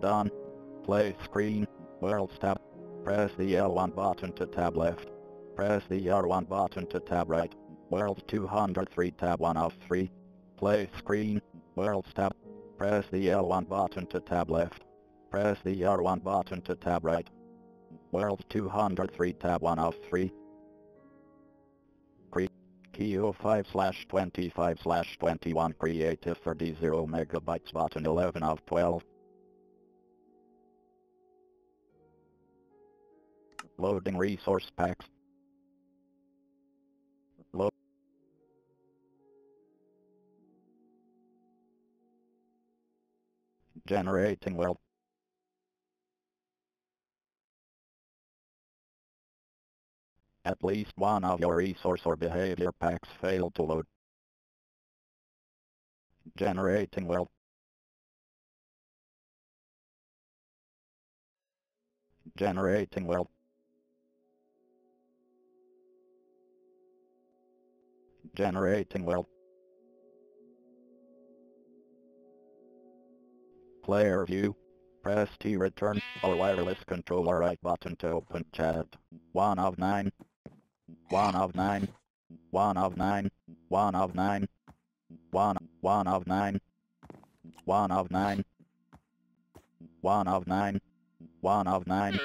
Done. Play screen. World tab. Press the L1 button to tab left. Press the R1 button to tab right. World 203 tab 1 of 3. Play screen. World tab. Press the L1 button to tab left. Press the R1 button to tab right. World 203 tab 1 of 3. Cre Key 5 slash 25 slash 21 creative 30 megabytes button 11 of 12. Loading resource packs. Generating well. At least one of your resource or behavior packs failed to load. Generating well. Generating well. Generating well. Player view. Press T return or wireless controller right button to open chat. 1 of 9. 1 of 9. 1 of 9. 1 of 9. 1 1 of 9. 1 of 9. 1 of 9. 1 of 9.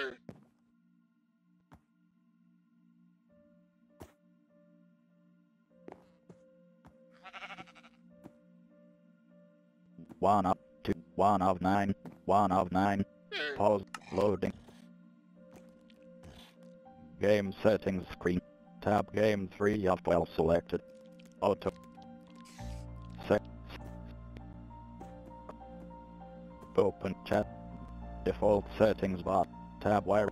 One of two, one of nine, one of nine. Hmm. Pause, loading. Game settings screen. Tab game 3 of 12 selected. Auto. Set. Open chat. Default settings bar. Tab wire.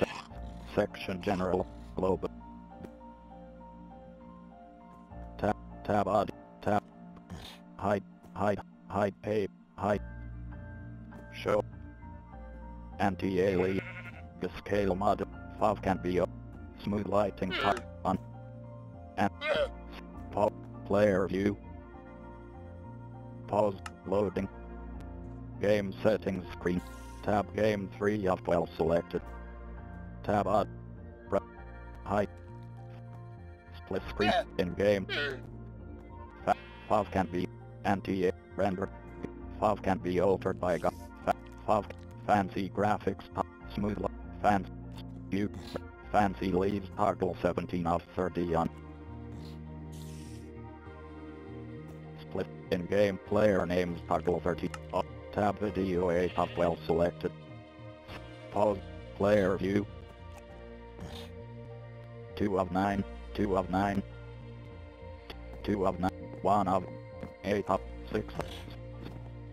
Se section general. Global. Tab. Tab audio. Tab. Hide. Hide. Hide pay. Hide. Show. Anti-alien. Scale mod. 5 can be up. Smooth lighting hmm. type on. And pop player view. Pause loading. Game settings screen. Tab game 3 of 12 selected. Tab odd. Height. Split screen in game. Hmm. Fa 5 can be anti render. 5 can be altered by ga 5 fancy graphics. Uh, smooth fancy view. Fancy leaves toggle 17 of 30 on. Split in-game player names toggle 30 off. Uh, tab video 8 of well selected. Pause. Player view. 2 of 9. 2 of 9. 2 of 9. 1 of 8 of 6.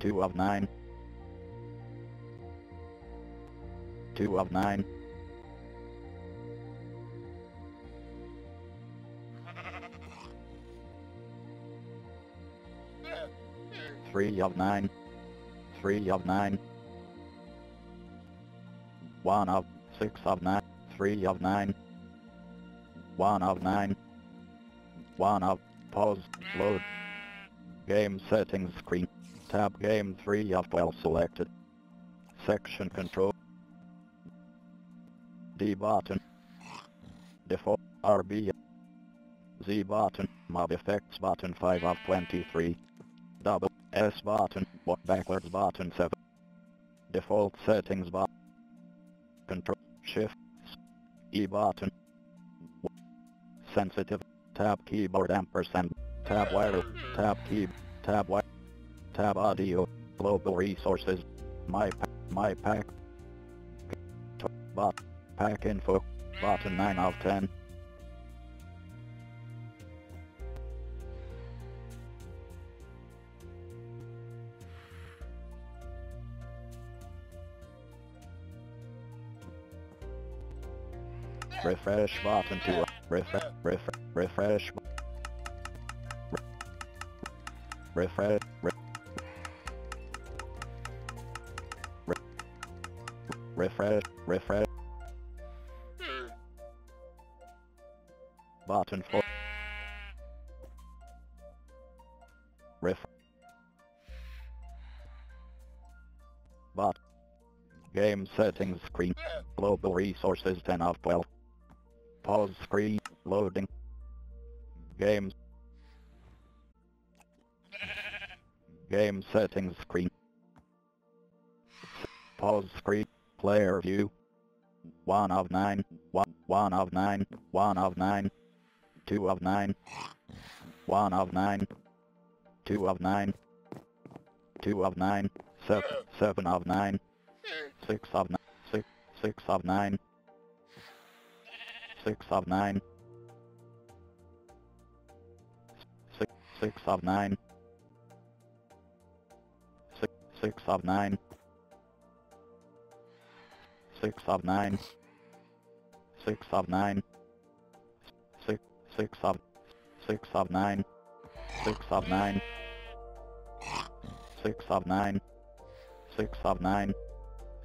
2 of 9. 2 of 9. Three of nine. Three of nine. One of six of nine. Three of nine. One of nine. One of pause load. Game settings screen. Tab game 3 of 12 selected. Section control. D button. Default RB. Z button. Mob effects button 5 of 23. Double S button. Backwards button 7. Default settings button. Control Shift E button. Sensitive. Tab keyboard ampersand. Tab wire. Tab key. Tab wire. Tab audio. Global resources. My. My pack. Bot. Pack info. Button 9 of 10. Refresh button to refresh refresh refresh refresh refresh refresh button for ref Bot. Game settings screen. Global resources 10 of 12. Pause screen. Loading. Games. Game settings screen. Pause screen. Player view. 1 of 9. 1, 1 of 9. 1 of 9. 2 of 9. 1 of 9. 2 of 9. 2 of 9. 7, 7 of 9. 6 of 9. 6, 6 of 9. 6 of 9. 6, 6 of 9. 6, 6 of 9. 6 of 9. 6 of 9. 6, 6 of 6 of 9. 6 of 9. 6 of 9. 6 of 9.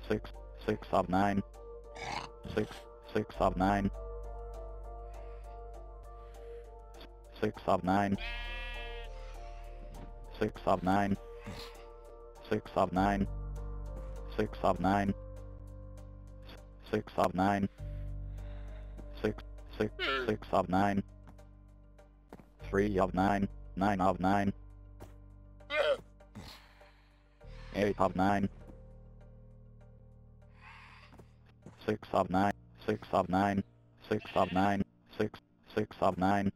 6, 6 of 9. 6, 6 of 9. 6 of 9. 6 of 9. 6 of 9. 6 of 9. 6 of 9. 6, 6, 6 of 9. 3 of 9. 9 of 9. 8 of 9. 6 of 9. 6 of 9. 6 of 9. 6, 6 of 9.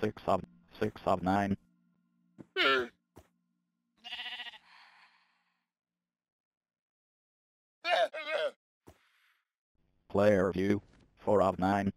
Six of six of nine. Hmm. Player view. Four of nine.